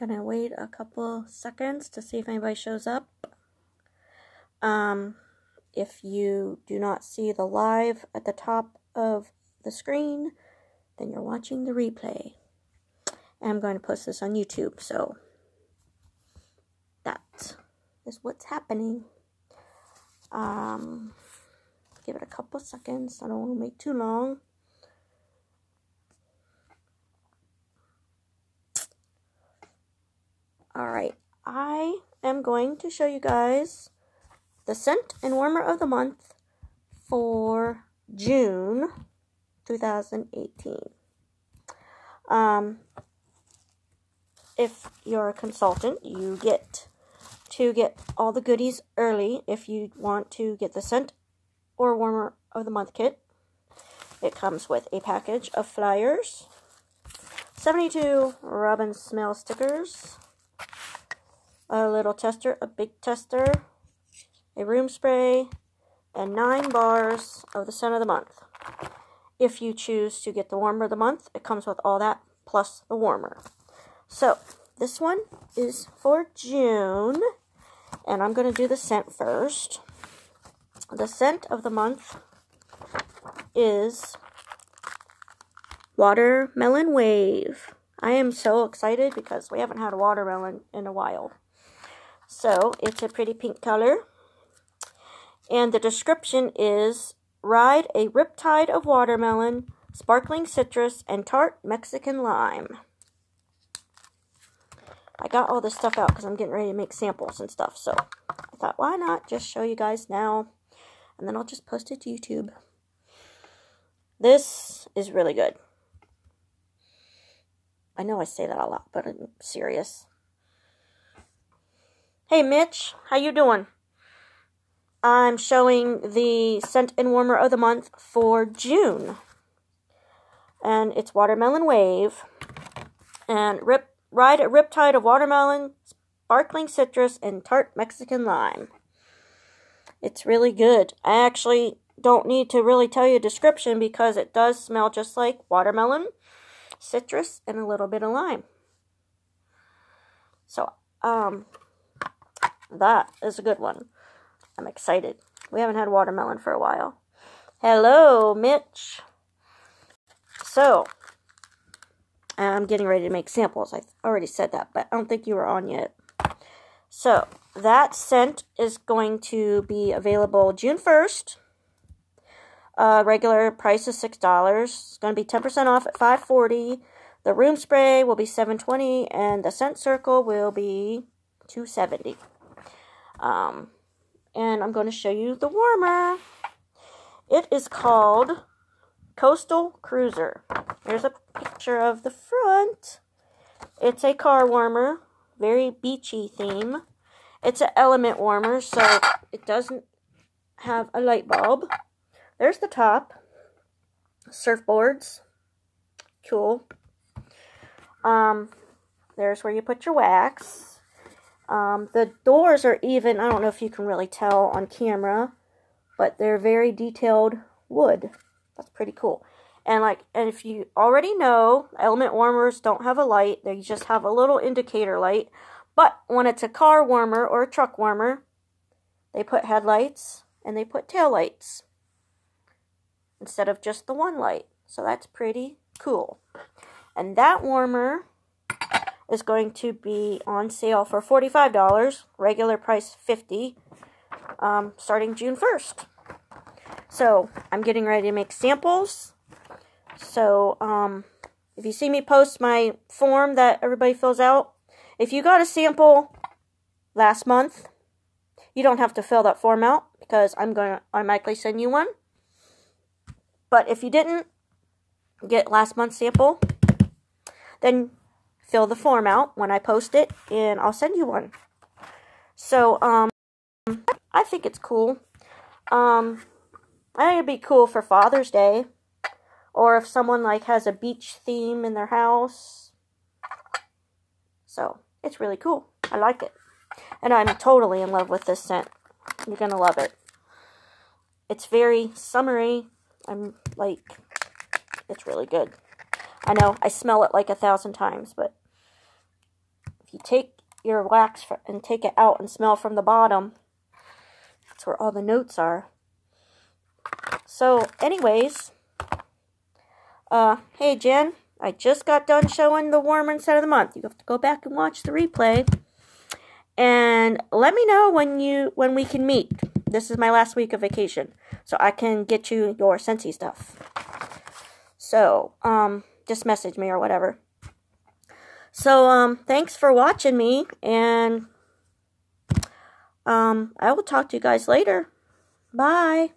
Gonna wait a couple seconds to see if anybody shows up. Um, if you do not see the live at the top of the screen, then you're watching the replay. And I'm going to post this on YouTube, so that is what's happening. Um, give it a couple seconds. I don't want to make too long. Alright, I am going to show you guys the scent and warmer of the month for June 2018. Um, if you're a consultant, you get to get all the goodies early if you want to get the scent or warmer of the month kit. It comes with a package of flyers, 72 Robin Smell stickers, a little tester, a big tester, a room spray, and nine bars of the scent of the month. If you choose to get the warmer of the month, it comes with all that plus the warmer. So, this one is for June, and I'm going to do the scent first. The scent of the month is Watermelon Wave. I am so excited because we haven't had a watermelon in a while. So, it's a pretty pink color. And the description is Ride a riptide of watermelon, sparkling citrus, and tart Mexican lime. I got all this stuff out because I'm getting ready to make samples and stuff. So I thought, why not just show you guys now? And then I'll just post it to YouTube. This is really good. I know I say that a lot, but I'm serious. Hey Mitch, how you doing? I'm showing the scent and warmer of the month for June. And it's Watermelon Wave. And rip ride a riptide of watermelon, sparkling citrus, and tart Mexican lime. It's really good. I actually don't need to really tell you a description because it does smell just like watermelon, citrus, and a little bit of lime. So, um, that is a good one. I'm excited. We haven't had watermelon for a while. Hello, Mitch. So, I'm getting ready to make samples. I already said that, but I don't think you were on yet. So, that scent is going to be available June 1st. Uh, regular price is $6. It's going to be 10% off at 540 The room spray will be 720 and the scent circle will be 270 um, and I'm going to show you the warmer. It is called Coastal Cruiser. There's a picture of the front. It's a car warmer, very beachy theme. It's an element warmer, so it doesn't have a light bulb. There's the top. Surfboards. Cool. Um, there's where you put your wax. Um, the doors are even, I don't know if you can really tell on camera, but they're very detailed wood. That's pretty cool. And like, and if you already know, element warmers don't have a light. They just have a little indicator light. But when it's a car warmer or a truck warmer, they put headlights and they put tail lights instead of just the one light. So that's pretty cool. And that warmer is going to be on sale for $45, regular price 50 um, starting June 1st. So, I'm getting ready to make samples. So, um, if you see me post my form that everybody fills out, if you got a sample last month, you don't have to fill that form out because I'm going to automatically send you one. But if you didn't get last month's sample, then fill the form out when I post it, and I'll send you one. So, um, I think it's cool. Um, I think it'd be cool for Father's Day, or if someone like has a beach theme in their house. So, it's really cool. I like it. And I'm totally in love with this scent. You're gonna love it. It's very summery. I'm like, it's really good. I know I smell it like a thousand times, but you take your wax and take it out and smell from the bottom, that's where all the notes are. So, anyways, uh, hey Jen, I just got done showing the warmer scent of the month. You have to go back and watch the replay. And let me know when you when we can meet. This is my last week of vacation, so I can get you your Scentsy stuff. So, um, just message me or whatever. So, um, thanks for watching me, and um, I will talk to you guys later. Bye.